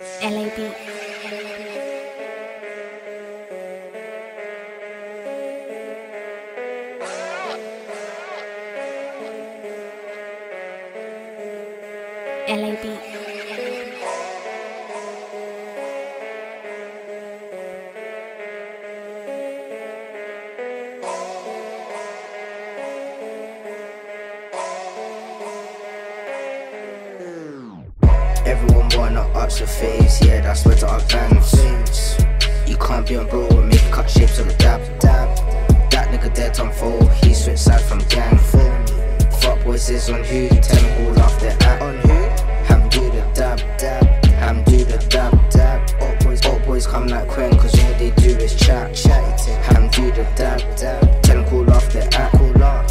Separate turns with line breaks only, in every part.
LAB. LAB.
Wanna arch your face, yeah, that's where to bands. You can't be on bro and make cut shapes on the dab, dab. That nigga dead on full, he switched side from gang. Fuck voices on who, tell them all off their act. On who? Ham do the dab, dab. Ham do the dab, dab. Up boys, up boys come like Quen, cause all they do is chat, chat. Ham do the dab, dab. Tell them cool off their act, cool off.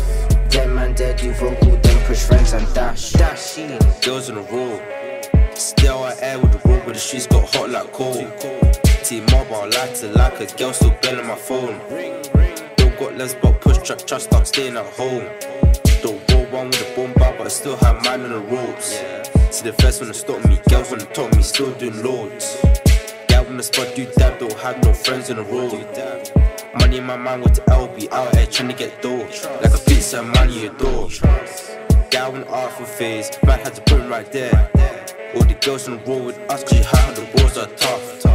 Them man there do vocal, then push friends and dash, dashing.
Girls on the road. But the streets got hot like coal. Team mobile, lighter like a girl still belling my phone. Don't got less but push truck, trust start staying at home. Don't roll one with a bomb bar, but I still have mine on the ropes. See the first one to stop me, girls on the top me, still doing loads. Gal when the spot do dab, don't have no friends on the road. Money in my mind with the LB out here trying to get dough. Like a pizza, money your door. Went off with phase, man had to put him right there. On the road with us, cause you how the roads are tough.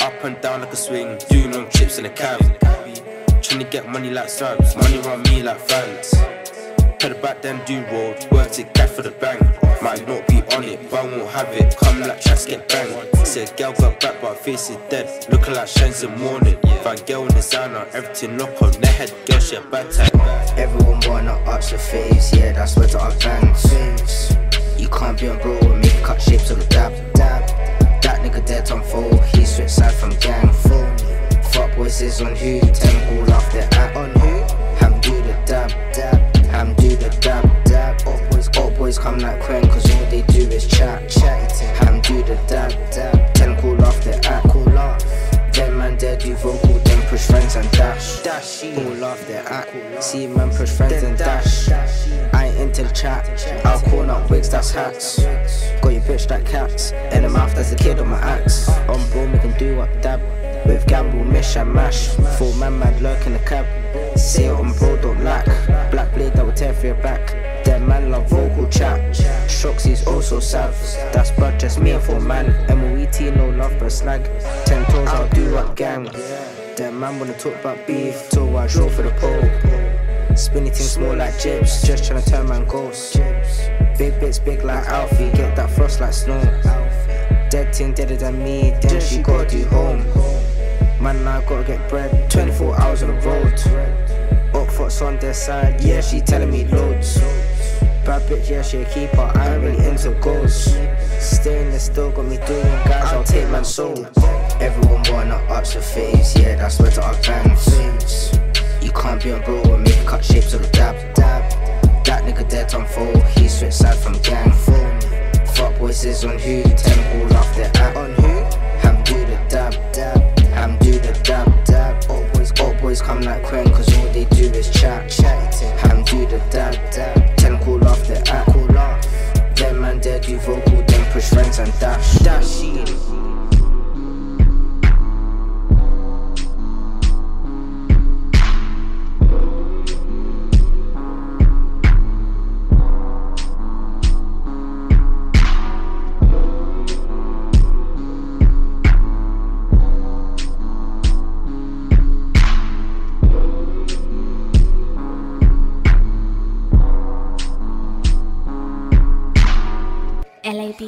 Up and down like a swing, doing long trips in a cab. Trying to get money like stripes, money around me like fans. Head back then do road, work to get for the bank. Might not be on it, but I won't have it. Come like tracks get banged. Say a girl got back, but face is dead. Looking like Shens in morning. Find girl in designer, everything lock on their head. Girl, she a bad type.
Everyone wanna arch your face, yeah, that's where to our bands. You can't be on bro and make cut shapes on the dab, dab. That nigga dead on full, he switched side from gang. Fuck voices on who, them all off their act. On who? Ham do the dab, dab. Ham do the dab, dab. All boys, up boys come like Quen, cause all they do is chat, chat. Ham do the dab, dab. Them cool off their act, cool off. Them man there do vocal, then push friends and dash. Dash, cool off their act. See man push friends and dash. I Got your bitch like cats. In the mouth, there's a kid on my axe. On bro, we can do up dab. With gamble, mish and mash. Full man mad lurk in the cab. Say it on bro, don't lack. Black blade that will tear through your back. Them man love vocal chat. Is also sav. That's but just me and four man. MOET, no love but slag. Ten toes, I'll do up gang. Them man wanna talk about beef. Till I draw for the pole. Spinny things small like jibs, just tryna turn man ghosts. Big bits big like Alfie, get that frost like snow. Dead thing deader than me, then she gotta do home. Man, I gotta get bread, 24 hours on the road. Foot's on their side, yeah, she telling me loads. Bad bitch, yeah, she a keeper, I ain't really into goals. Staying there still got me doing guys, I'll take my soul. Everyone wanna up your face, yeah, that's where to our bands. You can't be on bro and make cut shapes on the dab, nigga dead on full, he switched side from gang. full. Fuck voices on who, all off their act. On who? Ham do the dab, dab. Ham do the dab, dab. Up boys, up boys come like Quen, cause all they do is
lab